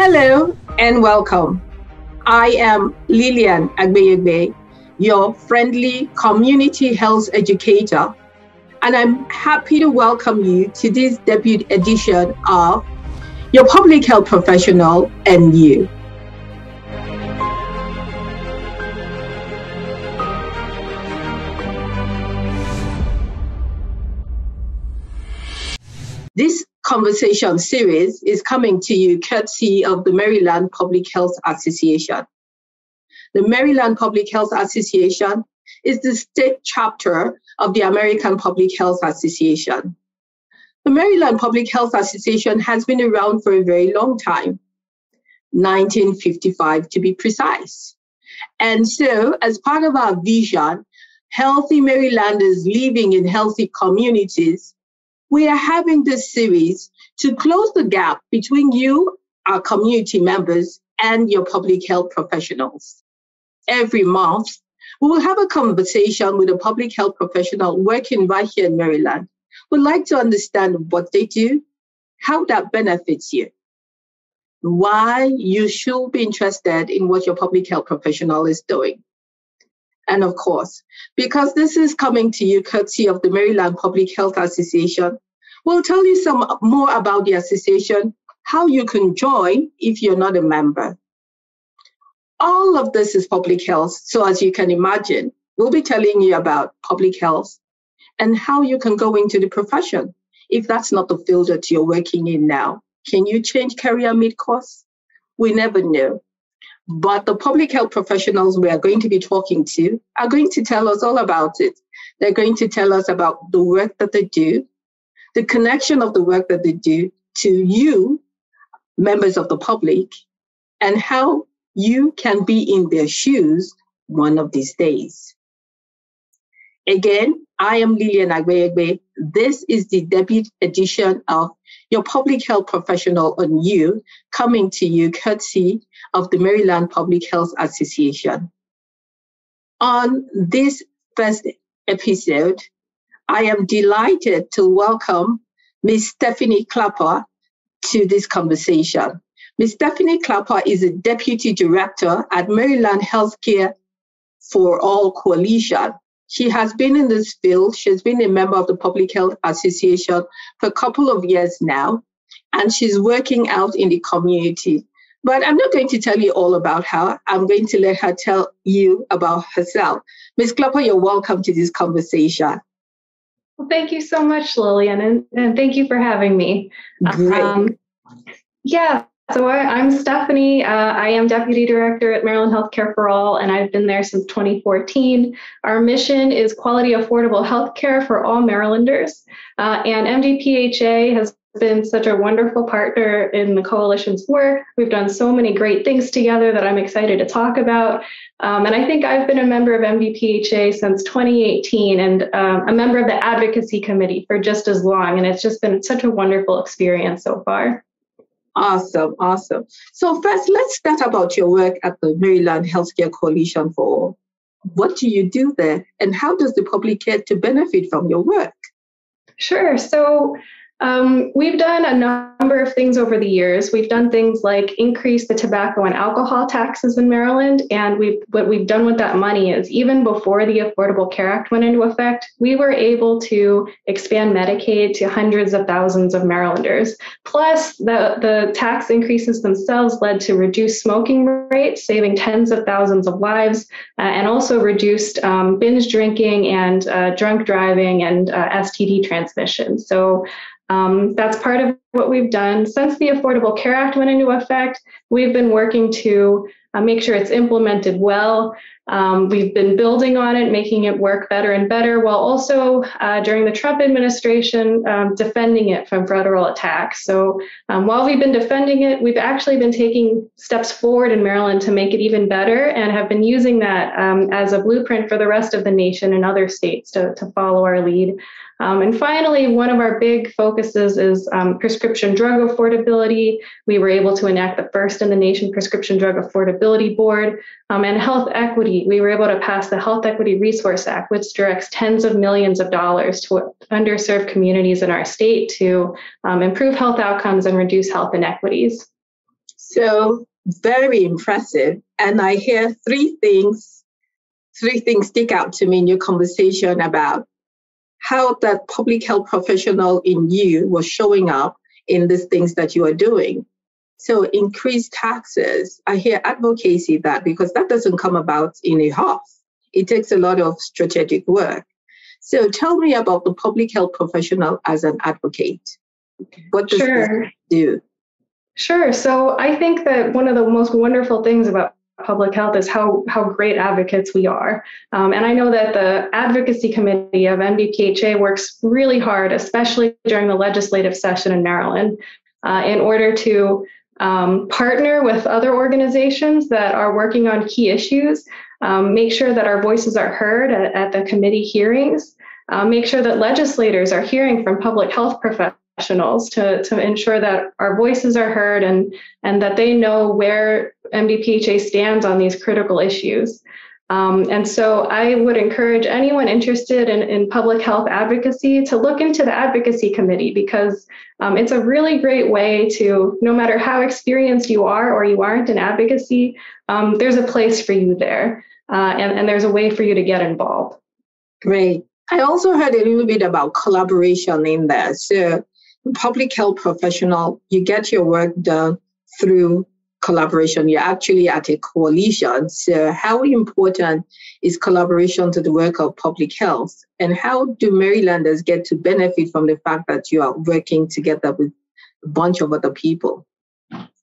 Hello and welcome. I am Lillian Agbeyegbe, your friendly community health educator, and I'm happy to welcome you to this debut edition of Your Public Health Professional and You. This conversation series is coming to you courtesy of the Maryland Public Health Association. The Maryland Public Health Association is the state chapter of the American Public Health Association. The Maryland Public Health Association has been around for a very long time, 1955 to be precise. And so, as part of our vision, healthy Marylanders living in healthy communities, we are having this series to close the gap between you, our community members, and your public health professionals. Every month, we will have a conversation with a public health professional working right here in Maryland. We'd like to understand what they do, how that benefits you, why you should be interested in what your public health professional is doing. And of course, because this is coming to you courtesy of the Maryland Public Health Association, we'll tell you some more about the association, how you can join if you're not a member. All of this is public health. So as you can imagine, we'll be telling you about public health and how you can go into the profession if that's not the field that you're working in now. Can you change career mid-course? We never know. But the public health professionals we are going to be talking to are going to tell us all about it. They're going to tell us about the work that they do, the connection of the work that they do to you, members of the public, and how you can be in their shoes one of these days. Again, I am Lillian Agbeyegbe. This is the debut edition of Your Public Health Professional on You, coming to you courtesy of the Maryland Public Health Association. On this first episode, I am delighted to welcome Ms. Stephanie Klapper to this conversation. Ms. Stephanie Klapper is a Deputy Director at Maryland Healthcare for All Coalition. She has been in this field. She's been a member of the Public Health Association for a couple of years now, and she's working out in the community. But I'm not going to tell you all about her. I'm going to let her tell you about herself. Ms. Klapper, you're welcome to this conversation. Well, thank you so much, Lillian, and, and thank you for having me. Great. Um, yeah, so I, am Stephanie. Uh, I am Deputy Director at Maryland Healthcare for All, and I've been there since 2014. Our mission is quality, affordable healthcare for all Marylanders. Uh, and MDPHA has been such a wonderful partner in the coalition's work. We've done so many great things together that I'm excited to talk about. Um, and I think I've been a member of MDPHA since 2018 and um, a member of the advocacy committee for just as long. And it's just been such a wonderful experience so far. Awesome, awesome. So first, let's start about your work at the Maryland Healthcare Coalition for All. What do you do there, and how does the public get to benefit from your work? Sure. So um, we've done a number of things over the years. We've done things like increase the tobacco and alcohol taxes in Maryland, and we've what we've done with that money is even before the Affordable Care Act went into effect, we were able to expand Medicaid to hundreds of thousands of Marylanders. Plus, the the tax increases themselves led to reduced smoking rates, saving tens of thousands of lives, uh, and also reduced um, binge drinking and uh, drunk driving and uh, STD transmission. So um, that's part of what we've done. Since the Affordable Care Act went into effect, we've been working to uh, make sure it's implemented well. Um, we've been building on it, making it work better and better, while also uh, during the Trump administration um, defending it from federal attacks. So um, while we've been defending it, we've actually been taking steps forward in Maryland to make it even better and have been using that um, as a blueprint for the rest of the nation and other states to, to follow our lead. Um, and finally, one of our big focuses is um, prescription drug affordability. We were able to enact the first in the nation prescription drug affordability board um, and health equity. We were able to pass the Health Equity Resource Act, which directs tens of millions of dollars to underserved communities in our state to um, improve health outcomes and reduce health inequities. So very impressive. And I hear three things, three things stick out to me in your conversation about how that public health professional in you was showing up in these things that you are doing. So increased taxes. I hear advocacy that because that doesn't come about in a huff. It takes a lot of strategic work. So tell me about the public health professional as an advocate. What does sure. this do? Sure. So I think that one of the most wonderful things about public health is how how great advocates we are. Um, and I know that the advocacy committee of MDPHA works really hard, especially during the legislative session in Maryland, uh, in order to um, partner with other organizations that are working on key issues, um, make sure that our voices are heard at, at the committee hearings, uh, make sure that legislators are hearing from public health professionals to, to ensure that our voices are heard and, and that they know where MDPHA stands on these critical issues. Um, and so I would encourage anyone interested in, in public health advocacy to look into the advocacy committee because um, it's a really great way to, no matter how experienced you are or you aren't in advocacy, um, there's a place for you there uh, and, and there's a way for you to get involved. Great. I also heard a little bit about collaboration in there. So public health professional, you get your work done through collaboration. You're actually at a coalition. So, how important is collaboration to the work of public health? And how do Marylanders get to benefit from the fact that you are working together with a bunch of other people?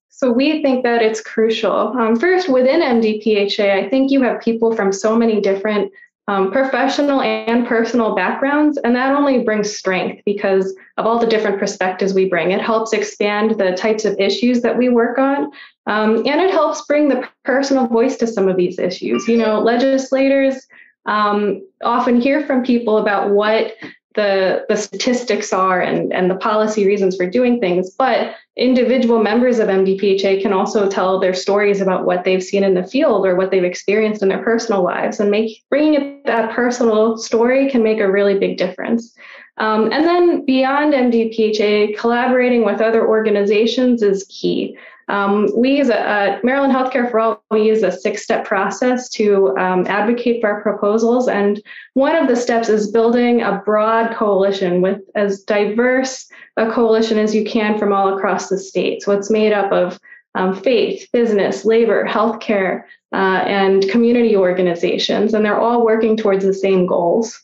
So we think that it's crucial. Um, first, within MDPHA, I think you have people from so many different um, professional and personal backgrounds. And that only brings strength because of all the different perspectives we bring. It helps expand the types of issues that we work on. Um, and it helps bring the personal voice to some of these issues. You know, legislators um, often hear from people about what the, the statistics are and, and the policy reasons for doing things. But individual members of MDPHA can also tell their stories about what they've seen in the field or what they've experienced in their personal lives. And make, bringing it, that personal story can make a really big difference. Um, and then beyond MDPHA, collaborating with other organizations is key. Um, we use a, a, Maryland Healthcare for All, we use a six step process to um, advocate for our proposals. And one of the steps is building a broad coalition with as diverse a coalition as you can from all across the state. So it's made up of um, faith, business, labor, healthcare, uh, and community organizations, and they're all working towards the same goals.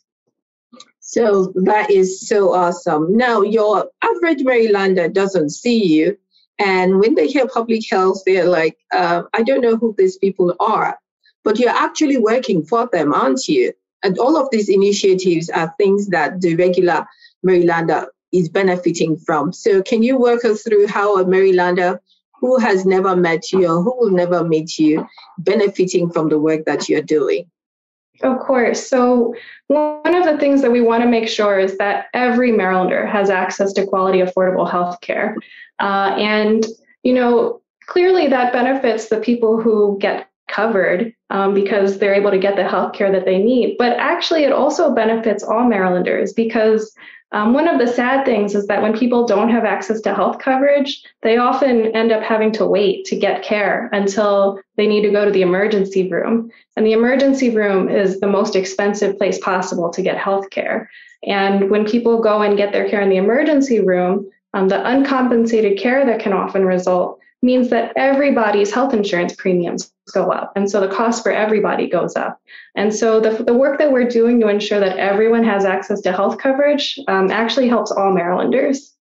So that is so awesome. Now, your average Marylander doesn't see you and when they hear public health, they're like, uh, I don't know who these people are. But you're actually working for them, aren't you? And all of these initiatives are things that the regular Marylander is benefiting from. So, can you work us through how a Marylander who has never met you or who will never meet you benefiting from the work that you're doing? Of course. So, one of the things that we want to make sure is that every Marylander has access to quality, affordable health care. Uh, and, you know, clearly that benefits the people who get covered um, because they're able to get the health care that they need. But actually, it also benefits all Marylanders because um, one of the sad things is that when people don't have access to health coverage, they often end up having to wait to get care until they need to go to the emergency room. And the emergency room is the most expensive place possible to get health care. And when people go and get their care in the emergency room, um, the uncompensated care that can often result means that everybody's health insurance premiums go up. And so the cost for everybody goes up. And so the, the work that we're doing to ensure that everyone has access to health coverage um, actually helps all Marylanders.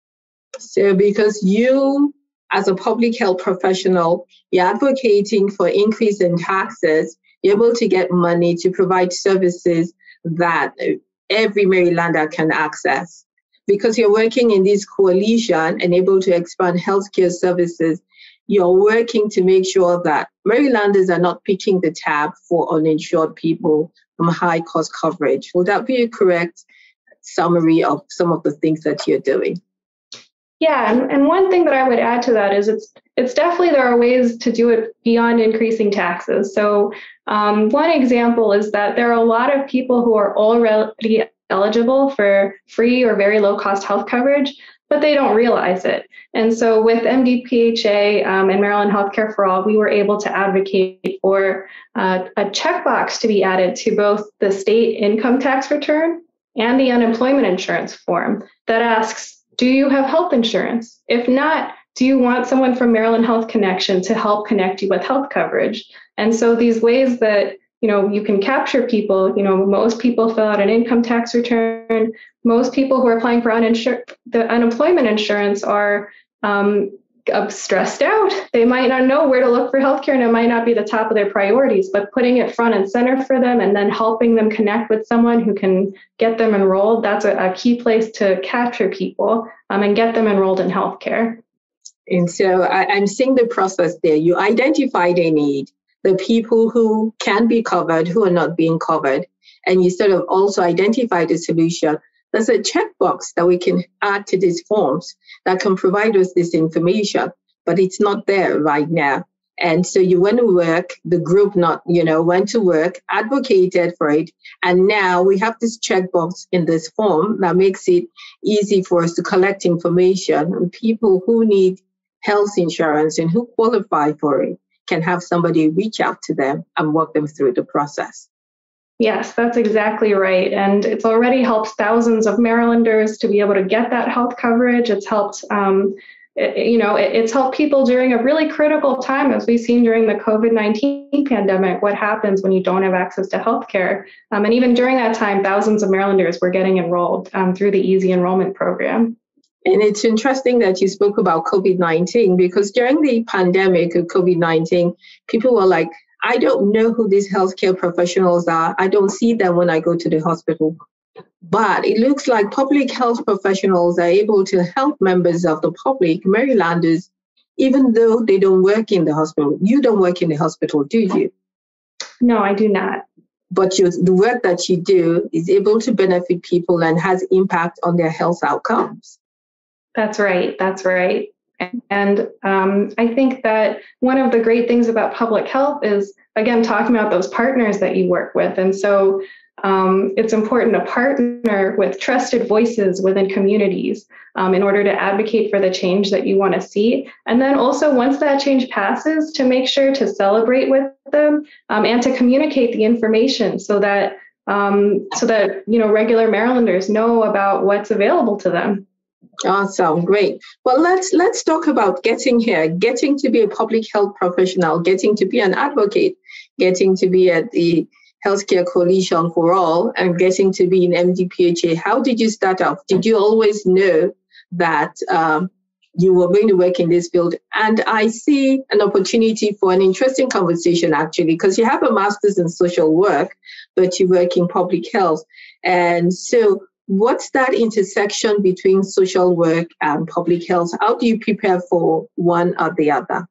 So, because you, as a public health professional, you're advocating for increase in taxes, you're able to get money to provide services that every Marylander can access because you're working in this coalition and able to expand healthcare services, you're working to make sure that Marylanders are not picking the tab for uninsured people from high cost coverage. Would that be a correct summary of some of the things that you're doing? Yeah, and, one thing that I would add to that is it's it's definitely there are ways to do it beyond increasing taxes. So um, one example is that there are a lot of people who are already eligible for free or very low cost health coverage, but they don't realize it. And so with MDPHA um, and Maryland Healthcare for All, we were able to advocate for uh, a checkbox to be added to both the state income tax return and the unemployment insurance form that asks, do you have health insurance? If not, do you want someone from Maryland Health Connection to help connect you with health coverage? And so these ways that you know you can capture people you know most people fill out an income tax return most people who are applying for uninsur- the unemployment insurance are um, stressed out. They might not know where to look for healthcare and it might not be the top of their priorities but putting it front and center for them and then helping them connect with someone who can get them enrolled that's a, a key place to capture people um, and get them enrolled in healthcare. And so I, i'm seeing the process there. You identify the need the people who can be covered, who are not being covered, and you sort of also identify the solution. There's a checkbox that we can add to these forms that can provide us this information, but it's not there right now. And so you went to work, the group not, you know, went to work, advocated for it. And now we have this checkbox in this form that makes it easy for us to collect information and people who need health insurance and who qualify for it can have somebody reach out to them and walk them through the process. Yes, that's exactly right. And it's already helped thousands of Marylanders to be able to get that health coverage. It's helped, um, it, you know, it, it's helped people during a really critical time, as we've seen during the COVID 19 pandemic, what happens when you don't have access to health care. Um, and even during that time, thousands of Marylanders were getting enrolled um, through the Easy Enrollment Program. And it's interesting that you spoke about COVID 19 because during the pandemic of COVID 19, people were like, I don't know who these healthcare professionals are. I don't see them when I go to the hospital. But it looks like public health professionals are able to help members of the public, Marylanders, even though they don't work in the hospital. You don't work in the hospital, do you? No, I do not. But you, the work that you do is able to benefit people and has impact on their health outcomes. That's right. That's right. And um, I think that one of the great things about public health is, again, talking about those partners that you work with. And so um, it's important to partner with trusted voices within communities um, in order to advocate for the change that you want to see. And then also, once that change passes, to make sure to celebrate with them um, and to communicate the information so that um, so that you know regular Marylanders know about what's available to them. Awesome, great. Well, let's let's talk about getting here, getting to be a public health professional, getting to be an advocate, getting to be at the Healthcare Coalition for All, and getting to be in MDPHA. How did you start off? Did you always know that um, you were going to work in this field? And I see an opportunity for an interesting conversation actually, because you have a master's in social work, but you work in public health. And so what's that intersection between social work and public health? How do you prepare for one or the other?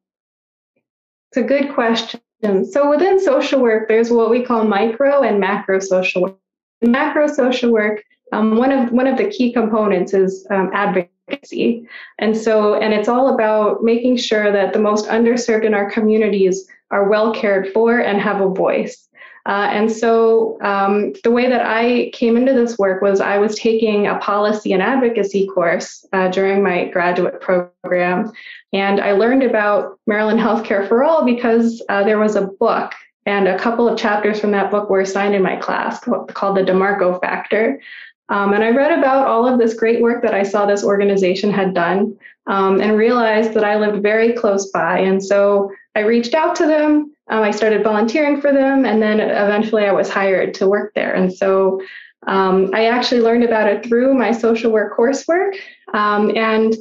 It's a good question. So within social work, there's what we call micro and macro social work. Macro social work, um, one of one of the key components is um, advocacy, and so and it's all about making sure that the most underserved in our communities are well cared for and have a voice. Uh, and so um, the way that I came into this work was I was taking a policy and advocacy course uh, during my graduate program. And I learned about Maryland Healthcare for All because uh, there was a book, and a couple of chapters from that book were assigned in my class called The DeMarco Factor. Um, and I read about all of this great work that I saw this organization had done um, and realized that I lived very close by. And so I reached out to them um, I started volunteering for them, and then eventually I was hired to work there. And so um, I actually learned about it through my social work coursework. Um, and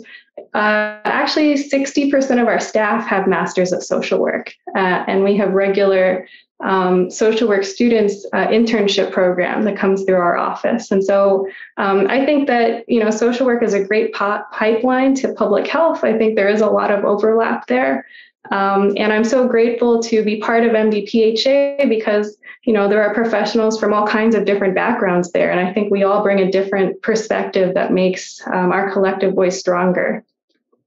uh, actually, 60% of our staff have masters of social work, uh, and we have regular um, social work students uh, internship program that comes through our office. And so um, I think that you know social work is a great pipeline to public health. I think there is a lot of overlap there. Um, and I'm so grateful to be part of MDPHA because, you know, there are professionals from all kinds of different backgrounds there. And I think we all bring a different perspective that makes um, our collective voice stronger.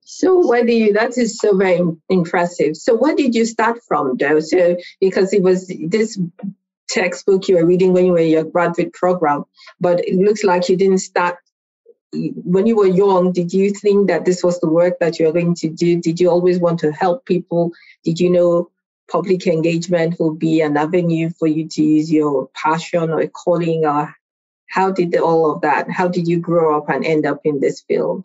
So what do you, that is so very impressive. So what did you start from though? So, because it was this textbook you were reading when you were in your graduate program, but it looks like you didn't start when you were young, did you think that this was the work that you're going to do? Did you always want to help people? Did you know public engagement will be an avenue for you to use your passion or calling? Or how did all of that? How did you grow up and end up in this field?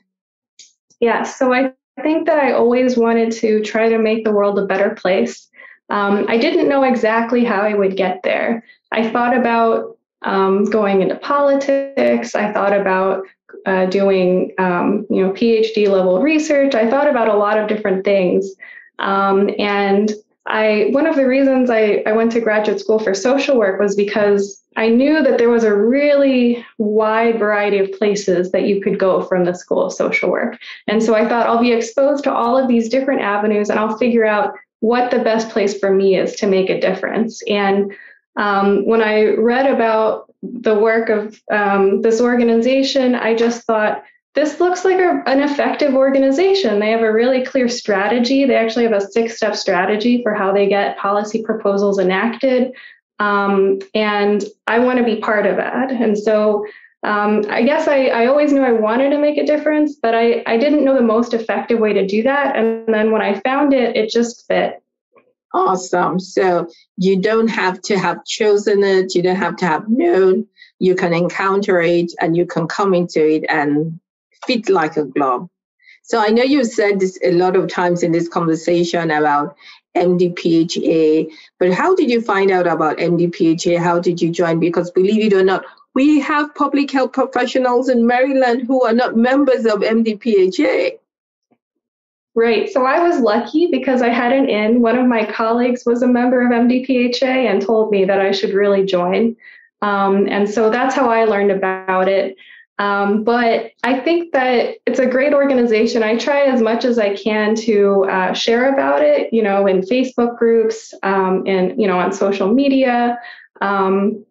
Yeah, so I think that I always wanted to try to make the world a better place. Um, I didn't know exactly how I would get there. I thought about um, going into politics. I thought about uh, doing, um, you know, PhD level research. I thought about a lot of different things. Um, and I, one of the reasons I, I went to graduate school for social work was because I knew that there was a really wide variety of places that you could go from the School of Social Work. And so I thought I'll be exposed to all of these different avenues and I'll figure out what the best place for me is to make a difference. And um, when I read about the work of um, this organization, I just thought, this looks like a, an effective organization. They have a really clear strategy. They actually have a six step strategy for how they get policy proposals enacted. Um, and I want to be part of that. And so um, I guess I, I always knew I wanted to make a difference, but I, I didn't know the most effective way to do that. And then when I found it, it just fit. Awesome. So you don't have to have chosen it, you don't have to have known. You can encounter it and you can come into it and fit like a glove. So I know you've said this a lot of times in this conversation about MDPHA, but how did you find out about MDPHA? How did you join? Because believe it or not, we have public health professionals in Maryland who are not members of MDPHA. Right. So I was lucky because I had an in. One of my colleagues was a member of MDPHA and told me that I should really join. Um, and so that's how I learned about it. Um, but I think that it's a great organization. I try as much as I can to uh, share about it, you know, in Facebook groups um, and, you know, on social media. Um,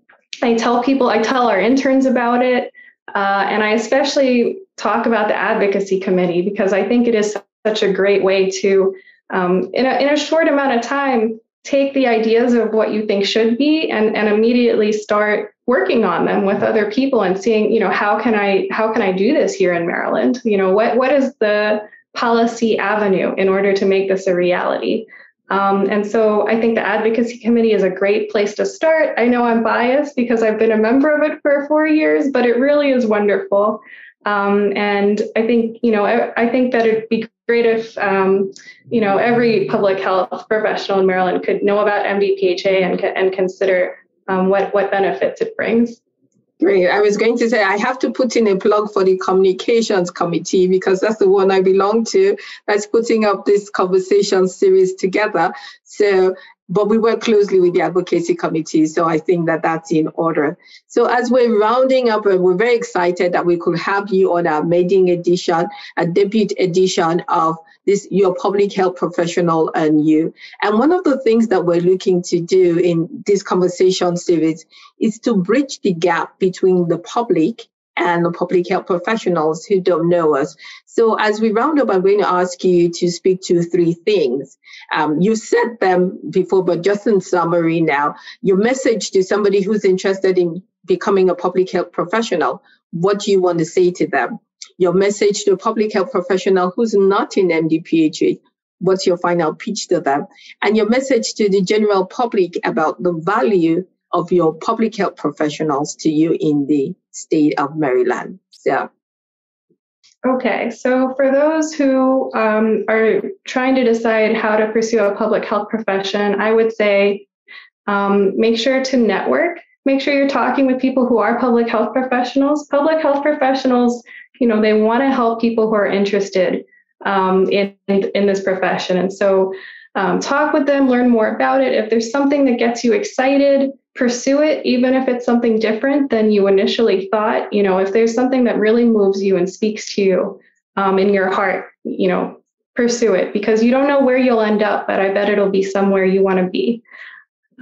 I tell people, I tell our interns about it. Uh, and I especially talk about the advocacy committee because I think it is such a great way to, um, in, a, in a short amount of time, take the ideas of what you think should be and, and immediately start working on them with other people and seeing, you know, how can I how can I do this here in Maryland? You know, what what is the policy avenue in order to make this a reality? Um, and so I think the advocacy committee is a great place to start. I know I'm biased because I've been a member of it for four years, but it really is wonderful. Um, and I think, you know, I, I, think that it'd be great if, um, you know, every public health professional in Maryland could know about MDPHA and, and consider um, what, what benefits it brings. Great. I was going to say I have to put in a plug for the communications committee because that's the one I belong to that's putting up this conversation series together. So but we work closely with the advocacy committee. So I think that that's in order. So as we're rounding up, uh, we're very excited that we could have you on our maiden edition, a debut edition of this, your public health professional and you. And one of the things that we're looking to do in this conversation series is to bridge the gap between the public and the public health professionals who don't know us. So as we round up, I'm going to ask you to speak to three things. Um, you said them before, but just in summary now, your message to somebody who's interested in becoming a public health professional, what do you want to say to them? Your message to a public health professional who's not in MDPHA, what's your final pitch to them? And your message to the general public about the value of your public health professionals to you in the state of Maryland. So Okay, so for those who um, are trying to decide how to pursue a public health profession, I would say um, make sure to network. Make sure you're talking with people who are public health professionals. Public health professionals, you know, they want to help people who are interested um, in, in this profession. And so um, talk with them, learn more about it. If there's something that gets you excited, pursue it, even if it's something different than you initially thought. You know, if there's something that really moves you and speaks to you um, in your heart, you know, pursue it because you don't know where you'll end up, but I bet it'll be somewhere you want to be.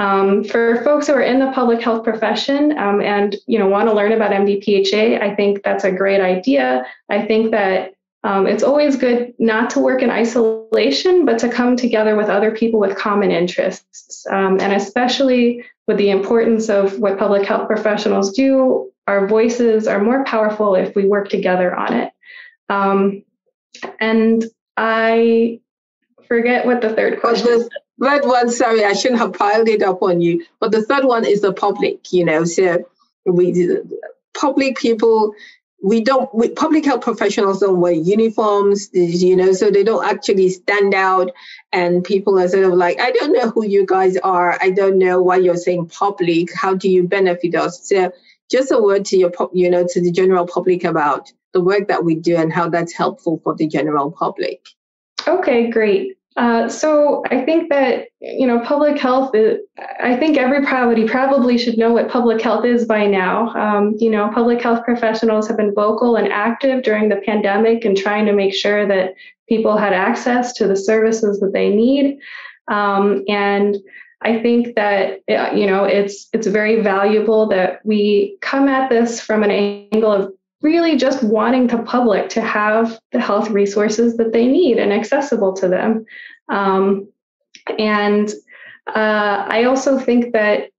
Um, for folks who are in the public health profession um, and you know want to learn about MDPHA, I think that's a great idea. I think that um, it's always good not to work in isolation, but to come together with other people with common interests. Um, and especially with the importance of what public health professionals do our voices are more powerful if we work together on it. Um, and I forget what the third question is. Third one, sorry, I shouldn't have piled it up on you. But the third one is the public, you know. So we public people we don't we, public health professionals don't wear uniforms you know so they don't actually stand out. And people are sort of like i don't know who you guys are. I don't know why you're saying public. How do you benefit us? So just a word to your you know to the general public about the work that we do and how that's helpful for the general public. Okay great uh, so I think that you know public health. Is, I think everybody probably should know what public health is by now. Um, you know, public health professionals have been vocal and active during the pandemic and trying to make sure that people had access to the services that they need. Um, and I think that uh, you know it's it's very valuable that we come at this from an angle of really just wanting the public to have the health resources that they need and accessible to them. Um, and uh, I also think that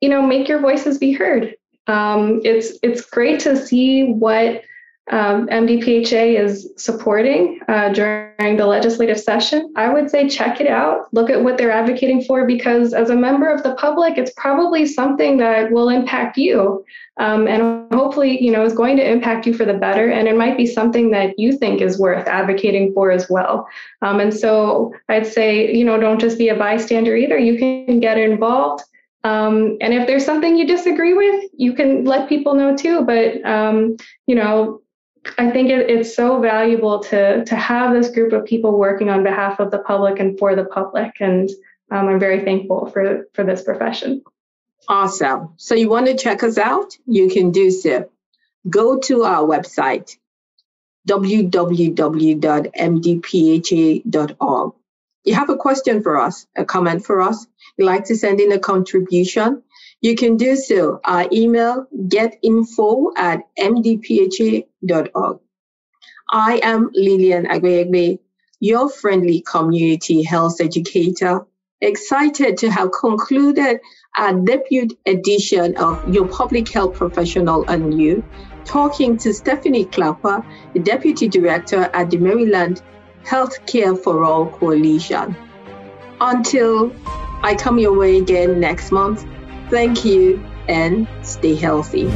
you know make your voices be heard. Um, it's it's great to see what um, MDPHA is supporting uh, during the legislative session, I would say check it out. Look at what they're advocating for because, as a member of the public, it's probably something that will impact you, um, and hopefully, you know, is going to impact you for the better. And it might be something that you think is worth advocating for as well. Um, and so, I'd say, you know, don't just be a bystander either. You can get involved. Um, and if there's something you disagree with, you can let people know too. But um, you know, I think it, it's so valuable to to have this group of people working on behalf of the public and for the public, and um, I'm very thankful for for this profession. Awesome. So you want to check us out? You can do so. Go to our website www.mdpha.org. You have a question for us, a comment for us, you'd like to send in a contribution, you can do so. Our email getinfo at mdpha.org. I am Lillian Agbeyegbe, your friendly community health educator, excited to have concluded our debut edition of Your Public Health Professional and You, talking to Stephanie Klapper, the Deputy Director at the Maryland Healthcare for All Coalition. Until I come your way again next month, Thank you and stay healthy.